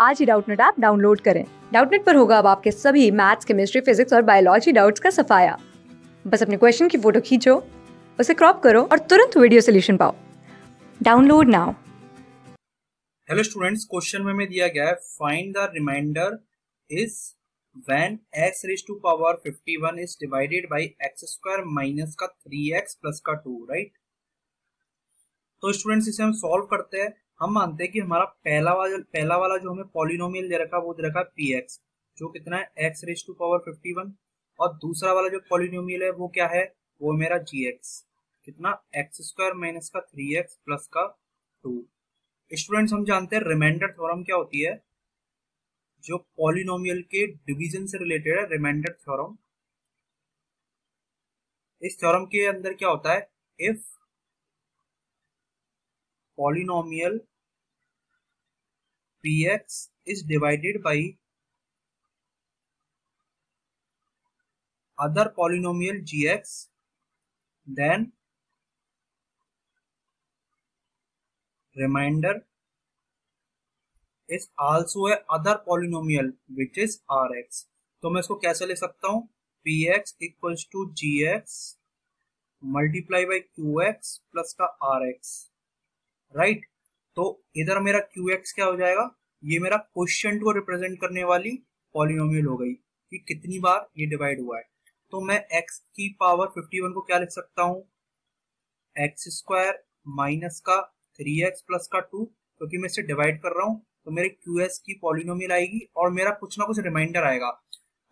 आज ही Doubtnut app download करें। डाउटनेट पर होगा अब आपके सभी मैथ्स, केमिस्ट्री, फिजिक्स और बायोलॉजी डाउट्स का सफाया। बस अपने क्वेश्चन की फ़ोटो खींचो, उसे क्रॉप करो और तुरंत वीडियो सोल्यूशन पाओ। Download now. Hello students question में दिया गया है find the remainder is when x raise to power 51 is divided by x square minus का 3x प्लस का 2 राइट right? तो स्टूडेंट्स इसे हम सॉल्व करते हैं। हम मानते हैं कि हमारा पहला वाला पहला वाला जो हमें पॉलिनोमियल दे रखा, वो दे रखा पी एक्स जो कितना है? X raise to power fifty one और दूसरा वाला जो पॉलिनोमियल है, वो क्या है? वो मेरा जी एक्स कितना? एक्स स्क्वायर माइनस का थ्री एक्स प्लस का टू स्टूडेंट्स हम जानते हैं रिमाइंडर थ्योरम क्या होती है? जो पॉलिनोमियल के डिवीज़न से रिलेटेड है रिमाइंडर थ्योरम इस थ्योरम के अंदर क्या होता है? If polynomial px is divided by other polynomial gx then remainder is also a other polynomial which is rx तो मैं इसको कैसे ले सकता हूँ px equals to g x multiply by q x plus का आर एक्स राइट तो इधर मेरा क्यू एक्स क्या हो जाएगा? ये मेरा क्वेश्चन को रिप्रेजेंट करने वाली पॉलिनोमियल हो गई कि कितनी बार ये डिवाइड हुआ है। तो मैं x की पावर 51 को क्या लिख सकता हूँ? एक्स स्क्वायर माइनस का थ्री एक्स प्लस का टू क्योंकि मैं इसे डिवाइड कर रहा हूँ तो मेरे एस की पॉलिनोमियल आएगी और मेरा कुछ ना कुछ रिमाइंडर आएगा।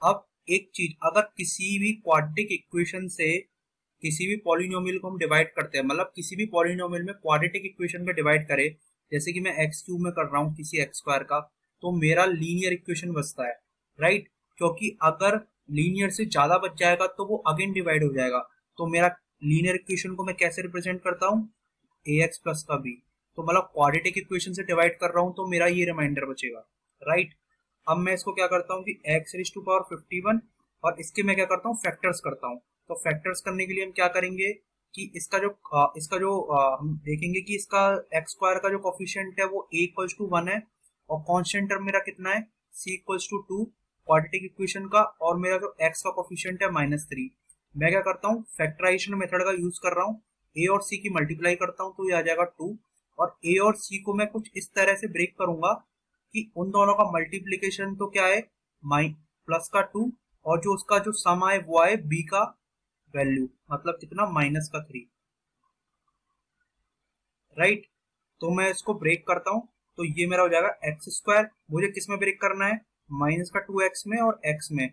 अब एक चीज़, अगर किसी भी क्वाड्रिटिक इक्वेशन से किसी भी पॉलिनोमियल को हम डिवाइड करते हैं मतलब किसी भी पॉलिनोमियल में क्वाड्रेटिक इक्वेशन में डिवाइड करें जैसे कि मैं एक्स क्यूब में कर रहा हूँ किसी एक्स स्क्वायर का तो मेरा लीनियर इक्वेशन बचता है राइट क्योंकि अगर लीनियर से ज़्यादा बच जाएगा तो वो अगेन डिवाइड हो जाएगा। तो मेरा लीनियर इक्वेशन को मैं कैसे रिप्रेजेंट करता हूँ? ए एक्स प्लस का बी तो मतलब क्वाड्रेटिक इक्वेशन से डिवाइड कर रहा हूँ तो मेरा ये रिमाइंडर बचेगा राइट अब मैं इसको क्या करता हूँ कि x raise to power fifty one और इसके मैं क्या करता हूँ? फैक्टर्स करता हूँ। तो फैक्टर्स करने के लिए हम क्या करेंगे? कि इसका जो इसका जो हम देखेंगे कि इसका एक्स स्क्वायर का जो कॉफिशियंट है वो ए इक्वल्स टू वन है और कॉन्स्टेंट टर्म मेरा कितना है? C equals to two quadratic equation का और मेरा जो एक्स का कॉफिशियंट है माइनस थ्री मैं क्या करता हूँ? फैक्टराइजेशन मेथड का यूज़ कर रहा हूँ। ए और सी की मल्टीप्लाई करता हूँ तो ये आ जाएगा टू और ए और सी को मैं कुछ इस तरह से ब्रेक करूँगा कि उन दोनों का मल्टीप्लीकेशन तो क्या है माइ प्लस का टू और जो उसका जो सम आए वो आए बी का वैल्यू मतलब कितना माइनस का थ्री राइट तो मैं इसको ब्रेक करता हूँ तो ये मेरा हो जाएगा एक्स स्क्वायर मुझे किसमें ब्रेक करना है? माइनस का टू एक्स में और एक्स में।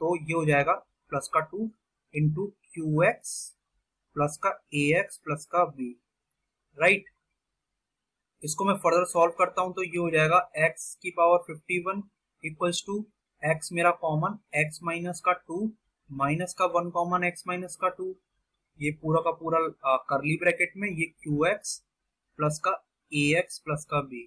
तो ये हो जाएगा प्लस का two into q x plus का ए एक्स प्लस का बी राइट इसको मैं फर्दर सॉल्व करता हूँ तो ये हो जाएगा एक्स की power fifty one equals to x मेरा कॉमन एक्स माइनस का टू माइनस का वन कॉमन एक्स माइनस का टू, ये पूरा का पूरा करली ब्रैकेट में ये क्यू एक्स प्लस का ए एक्स प्लस का बी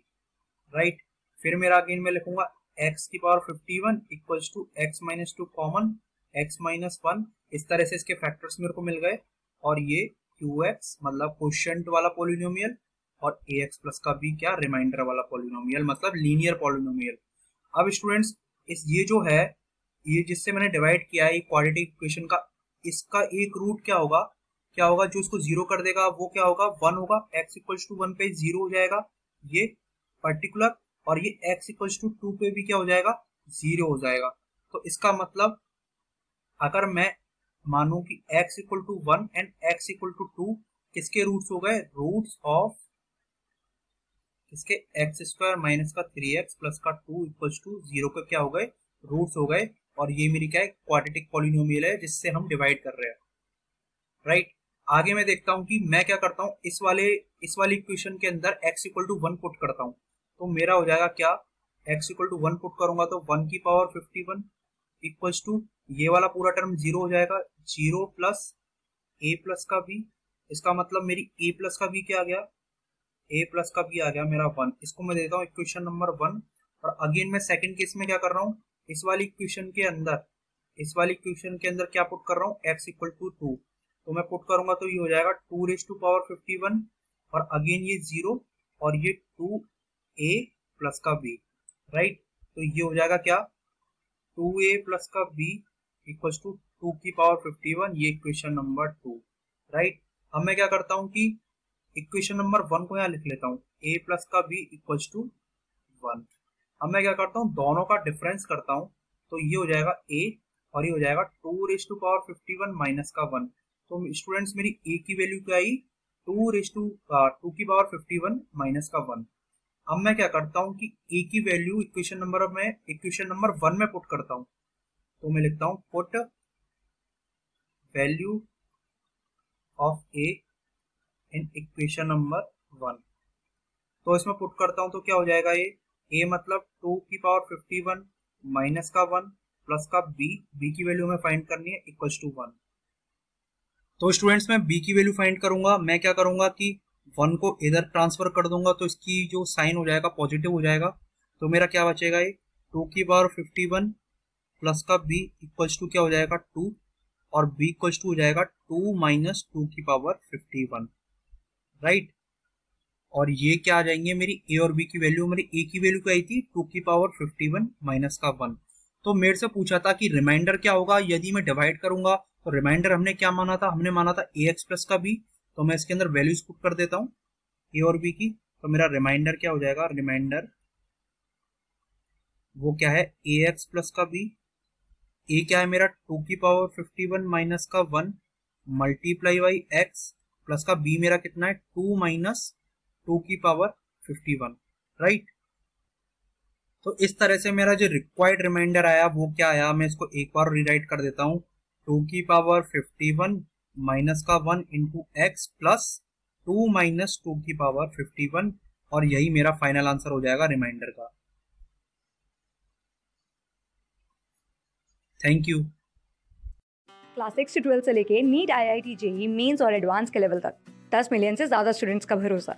राइट फिर मेरा अगेन मैं लिखूँगा एक्स की power fifty one equals to x minus two common x minus one इस तरह से इसके फैक्टर्स मेरे को मिल गए। और ये क्यू एक्स मतलब क्वेश्चन वाला पोलिनोमियल और ए एक्स प्लस का बी क्या? रिमाइंडर वाला पोलिनोमियल मतलब लीनियर पोलिनोमियल अब स्टूडेंट्स इस ये जो है ये जिससे मैंने डिवाइड किया है क्वाड्रेटिक इक्वेशन का, इसका एक रूट क्या होगा? क्या होगा? जो इसको ज़ीरो कर देगा, वो क्या होगा? वन होगा। एक्स इक्वल्स टू वन पे ज़ीरो हो जाएगा ये पर्टिकुलर और ये एक्स इक्वल्स टू टू पे भी क्या हो जाएगा? ज़ीरो हो जाएगा। तो इसका मतलब अगर मैं मानू कि x equal to one and x equal to two किसके रूट्स हो गए? रूट्स ऑफ़ किसके? एक्स स्क्वायर माइनस का थ्री एक्स प्लस का टू इक्वल्स टू ज़ीरो के क्या हो गए? रूट्स हो गए। और ये मेरी क्या है क्वाड्रेटिक पॉलिनोमियल है, जिससे हम डिवाइड कर रहे हैं। Right right? आगे मैं देखता हूँ कि मैं क्या करता हूँ, इस वाले, इस वाली इक्वेशन के अंदर x equal to one put करता हूँ। तो मेरा हो जाएगा क्या? x equal to one put करूँगा तो वन की power fifty one equals to ये वाला पूरा टर्म ज़ीरो हो जाएगा। ज़ीरो प्लस ए प्लस का बी इसका मतलब मेरी ए प्लस का बी क्या आ गया? ए प्लस का बी आ गया मेरा वन इसको मैं देता हूँ इक्वेशन नंबर वन और अगेन मैं सेकंड केस में क्या कर रहा हूँ? इस वाली इक्वेशन के अंदर, इस वाली इक्वेशन के अंदर क्या पुट कर रहा हूँ? एक्स इक्वल टू टू तो मैं पुट करूँगा तो ये हो जाएगा two raise to power fifty one और अगेन ये ज़ीरो और ये टू ए प्लस का बी राइट तो ये हो जाएगा क्या? टू ए प्लस का बी इक्वल टू टू की पावर फिफ्टी वन ये इक्वेशन नंबर टू राइट अब मैं क्या करता हूँ कि इक्वेशन नंबर वन को यहाँ लिख लेता हूँ। ए प्लस का बी इक्वल टू वन अब मैं क्या करता हूँ, दोनों का डिफरेंस करता हूँ तो ये हो जाएगा ए और ये हो जाएगा two raise to power fifty one minus का वन तो स्टूडेंट्स मेरी ए की वैल्यू क्या आई? टू रेस टू टू की पावर फिफ्टी वन माइनस का वन अब मैं क्या करता हूँ कि ए की वैल्यू इक्वेशन नंबर में इक्वेशन नंबर वन में पुट करता हूँ। तो मैं लिखता हूँ put value of a in equation number one तो इसमें पुट करता हूँ तो क्या हो जाएगा ये ए मतलब टू की पावर फिफ्टी वन माइनस का वन प्लस का बी बी की वैल्यू हमें फाइंड करनी है इक्वल टू वन तो स्टूडेंट्स मैं बी की वैल्यू फाइंड करूँगा, मैं क्या करूँगा कि वन को इधर ट्रांसफ़र कर दूँगा तो इसकी जो साइन हो जाएगा पॉजिटिव हो जाएगा। तो मेरा क्या बचेगा ये? टू की पावर फिफ्टी वन प्लस का बी इक्वल्स टू क्या हो जाएगा? टू और बी इक्वल्स टू हो जाएगा टू माइनस टू की पावर फिफ्टी वन राइट और ये क्या आ जाएँगे? मेरी ए और बी की वैल्यू मेरी ए की वैल्यू क्या आई थी? टू की पावर फिफ्टी वन माइनस का वन तो मेरे से पूछा था कि रिमाइंडर क्या होगा? यदि मैं डिवाइड करूँगा तो रिमाइंडर हमने क्या माना था? हमने माना था ए एक्स प्लस का बी तो मैं इसके अंदर वैल्यूज़ पुट कर देता हूँ ए और बी की. तो मेरा रिमाइंडर क्या हो जाएगा? रिमाइंडर वो क्या है? ए एक्स प्लस का बी ए क्या है मेरा? टू की पावर फिफ्टी वन माइनस का one multiply by x plus का बी मेरा कितना है? टू माइनस टू की पावर फिफ्टी वन राइट तो इस तरह से मेरा जो रिक्वायर्ड रिमाइंडर आया, वो क्या आया? मैं इसको एक बार रिराइट कर देता हूँ। टू की पावर फिफ्टी वन माइनस का one into x plus two minus two की पावर फिफ्टी वन, और यही मेरा फाइनल आंसर हो जाएगा रिमाइंडर का। थैंक यू क्लास सिक्स से ट्वेल्थ से लेके NEET I I T JEE Mains और एडवांस के लेवल तक। दस मिलियन से ज़्यादा स्टूडेंट्स का भरोसा।